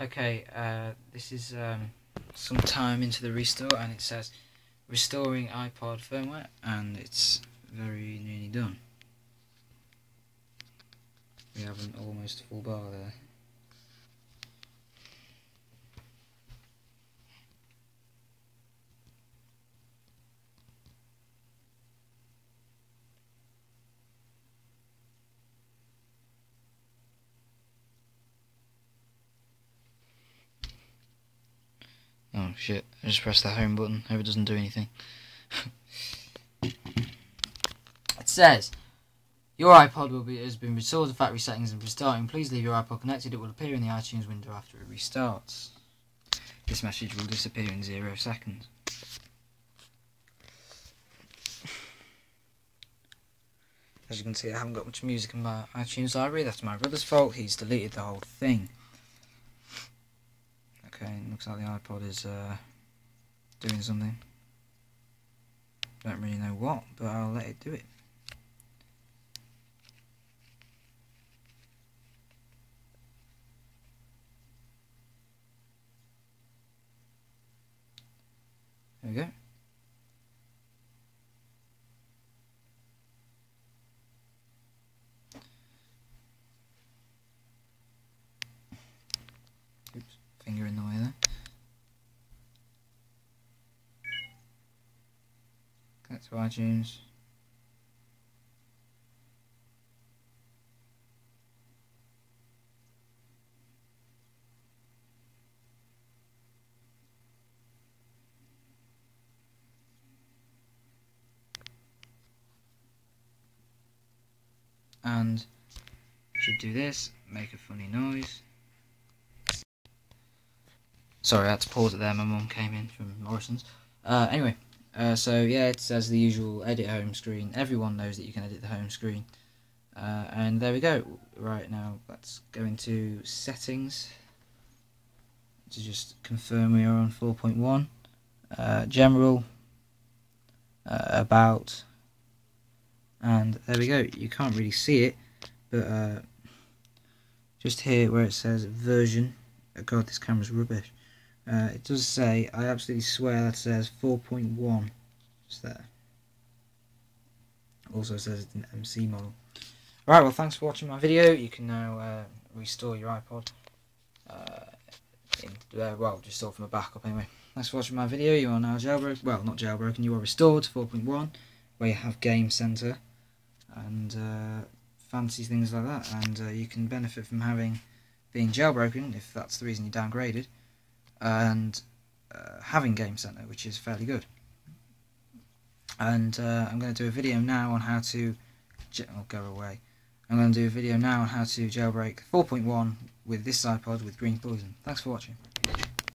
Okay, uh, this is um, some time into the restore and it says restoring iPod firmware and it's very nearly done. We have an almost full bar there. Oh shit, I just pressed the home button, hope it doesn't do anything. it says, your iPod will be, has been restored to factory settings and restarting. Please leave your iPod connected, it will appear in the iTunes window after it restarts. This message will disappear in zero seconds. As you can see, I haven't got much music in my iTunes library. That's my brother's fault. He's deleted the whole thing. Okay, looks like the iPod is uh, doing something. Don't really know what, but I'll let it do it. There we go. Oops, finger in the way to iTunes. And should do this, make a funny noise. Sorry, I had to pause it there. My mum came in from Morrison's. Uh, anyway, uh, so yeah, it says the usual edit home screen. Everyone knows that you can edit the home screen. Uh, and there we go. Right now, let's go into settings to just confirm we are on 4.1. Uh, general, uh, about, and there we go. You can't really see it, but uh, just here where it says version. Oh God, this camera's rubbish. Uh, it does say, I absolutely swear that says 4.1, just there. Also says it's an MC model. Alright, well thanks for watching my video. You can now uh, restore your iPod. Uh, in, uh, well, just store from a backup anyway. Thanks for watching my video. You are now jailbroken, well not jailbroken, you are restored to 4.1 where you have Game Center and uh, fancy things like that and uh, you can benefit from having being jailbroken if that's the reason you downgraded and uh, having Game Center, which is fairly good. And uh, I'm going to do a video now on how to. I'll go away. I'm going to do a video now on how to jailbreak 4.1 with this iPod with greenpois0n. Thanks for watching.